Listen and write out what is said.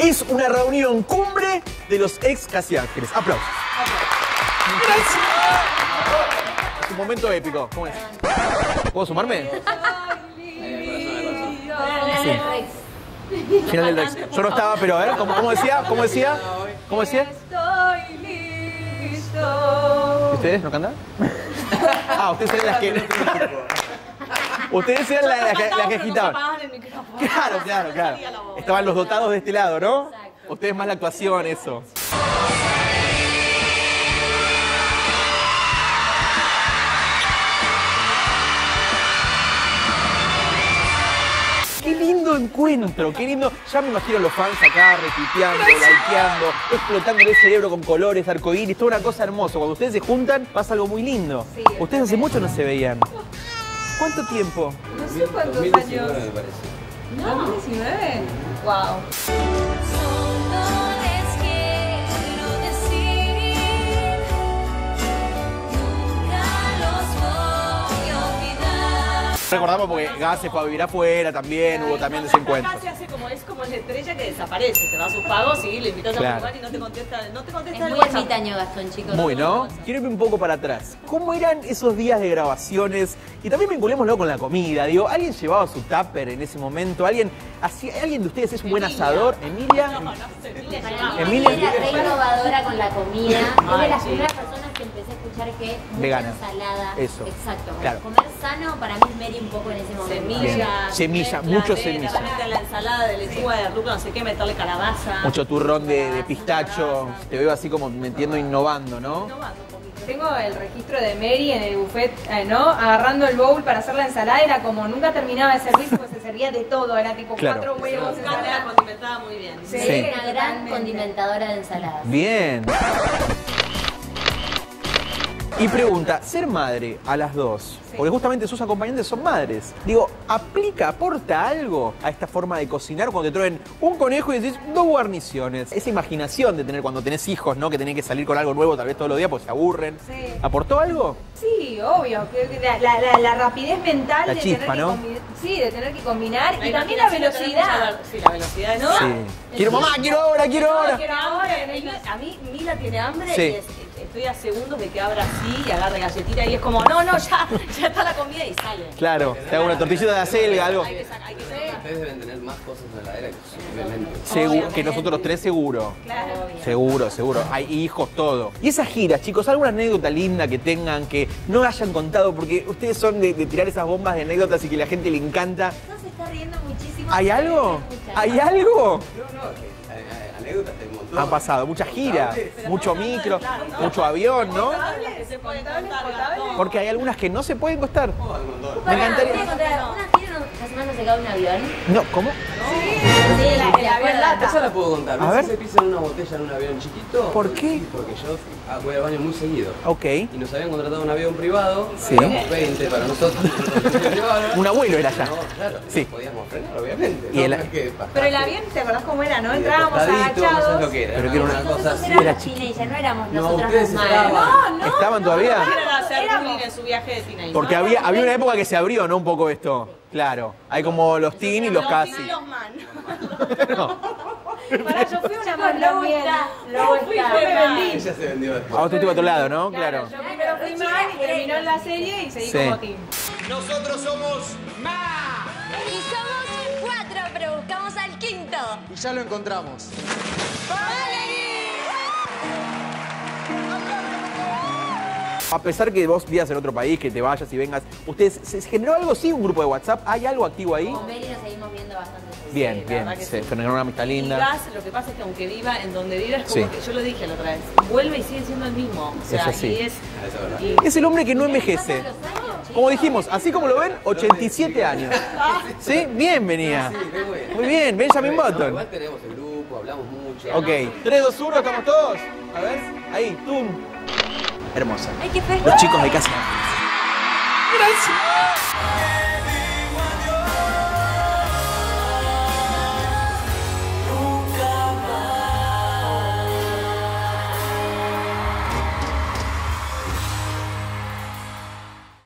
Es una reunión cumbre de los ex Casi Ángeles. Aplausos. Es un momento épico. ¿Cómo es? ¿Puedo sumarme? Sí. Final del Rex. Yo no estaba, pero a ver, ¿cómo, cómo decía? ¿Cómo decía? ¿Cómo decía? Estoy listo. ¿Y ustedes no cantan? Ah, ustedes eran las que. Ustedes eran las, las que, las que agitaban. Claro, claro, claro. Estaban los dotados de este lado, ¿no? Ustedes más la actuación, eso. Qué lindo encuentro, qué lindo. Ya me imagino los fans acá retuiteando, likeando, explotando el cerebro con colores, arcoíris, toda una cosa hermosa. Cuando ustedes se juntan, pasa algo muy lindo. Sí, ustedes hace mucho no se veían. ¿Cuánto tiempo? No sé cuántos 2019 años. ¿No? ¿2019? Wow. Recordamos porque Gas se fue a vivir afuera también, hubo también desencuentros. Acá se hace como es como la estrella que desaparece, se va a sus pagos y le invitas Claro. a un lugar y no te contesta, no te contesta Es el muy ermitaño Gastón, chicos. Muy, ¿no? Quiero irme un poco para atrás. ¿Cómo eran esos días de grabaciones? Y también vinculémoslo con la comida. Digo, ¿alguien llevaba su tupper en ese momento? ¿Alguien, hacía, ¿alguien de ustedes es un buen asador? ¿Emilia? Para mí Emilia. era re innovadora con la comida. Sí. Que mucha Vegana. ensalada. Eso. Exacto. Claro. Comer sano para mí es Mary un poco en ese momento. Semillas. Bien. Semilla, mezcla, mucho de- semilla. la ensalada de lechuga, de rúcula, no sé qué, meterle calabaza. Mucho turrón de, de pistacho. Te veo así como metiendo, innovando, ¿no? Innovando un poquito. Tengo el registro de Mary en el buffet, eh, ¿no? Agarrando el bowl para hacer la ensalada. Era como nunca terminaba de servirse, pues se servía de todo. Era tipo Claro. cuatro huevos, la ensalada. condimentaba muy bien. Sí, Sí. Una gran condimentadora de ensaladas. Bien. Y pregunta, ser madre a las dos, porque justamente sus acompañantes son madres, digo, ¿aplica, aporta algo a esta forma de cocinar cuando te traen un conejo y decís dos guarniciones? Esa imaginación de tener cuando tenés hijos, ¿no? Que tenés que salir con algo nuevo tal vez todos los días porque se aburren. Sí. ¿Aportó algo? Sí, obvio. que La, la- la- la rapidez mental La de chispa, tener que ¿no? combinar. Sí, de tener que combinar. La y también la velocidad. Sí, la velocidad ¿No? Sí. Quiero mamá, quiero ahora, quiero ahora. quiero ahora. A mí Mila tiene hambre Sí. y es- estoy a segundos de que abra así y agarre galletita y es como, no, no, ya, ya está la comida y sale. Claro, te hago una tortillita de acelga, algo. Hay que hay. Ustedes deben tener más cosas en la heladera que obviamente. Seguro, que nosotros los tres seguro. Seguro, seguro. Hay hijos, todo. Y esas giras, chicos, ¿alguna anécdota linda que tengan que no hayan contado? Porque ustedes son de, de tirar esas bombas de anécdotas y que la gente le encanta. No se está riendo muchísimo. ¿Hay algo? ¿Hay algo? No, no, que eh, eh, anécdotas montón. Han pasado muchas giras, mucho micro, mucho avión, ¿no? Porque hay algunas que no se pueden costar. Me encantaría. No un avión. No, ¿cómo? Sí, la, el avión lata. Esa la puedo contar. A ¿Ves ver. si se pisa en una botella en un avión chiquito? ¿Por qué? Porque yo ah, voy al baño muy seguido. Ok. Y nos habían contratado un avión privado. Sí. Éramos 20 para nosotros. Un abuelo era ya. No, claro. Sí. Podíamos frenar, obviamente. Y no, el- no es que bajarte Pero el avión, ¿te acordás cómo era, no? Entrábamos No agachados. sabes lo que era. Pero que era una Nosotros cosa así. éramos era teenagers, no éramos No, madres. estaban. ¿Estaban todavía? Hacer Éramos. bullying en su viaje de teenager. Porque había, había una época que se abrió, ¿no? Un poco esto. Claro. Hay como los teen y los casi. los man. Pará, yo fui una más también. Luego Fui, está. me vendí. Ella se vendió después. A vos te estuvo a otro lado, ¿no? Claro. Yo primero fui mal y terminó la serie y seguí Sí. como team. Nosotros somos Y somos cuatro, pero buscamos al quinto. y ya lo encontramos. A pesar que vos vivas en otro país, que te vayas y vengas, ¿ustedes se generó algo así, un grupo de WhatsApp? ¿Hay algo activo ahí? Con Mary nos seguimos viendo bastante. Bien, la bien. verdad que Se sí. generó una amistad Y linda. Gas, lo que pasa es que aunque viva en donde vive, es como Sí. que yo lo dije la otra vez, vuelve y sigue siendo el mismo. O sea, Es así. y es. Eso es verdad. y- Es el hombre que no envejece. Como dijimos, así como lo ven, 87 años. ¿Sí? Bien venía. Sí. Muy bien, Benjamin Button. igual tenemos el grupo, hablamos mucho. Ok, 3, 2, 1, ¿estamos todos? A ver, ahí, tum. Hermosa. Ay, qué. Los chicos de casa. Gracias.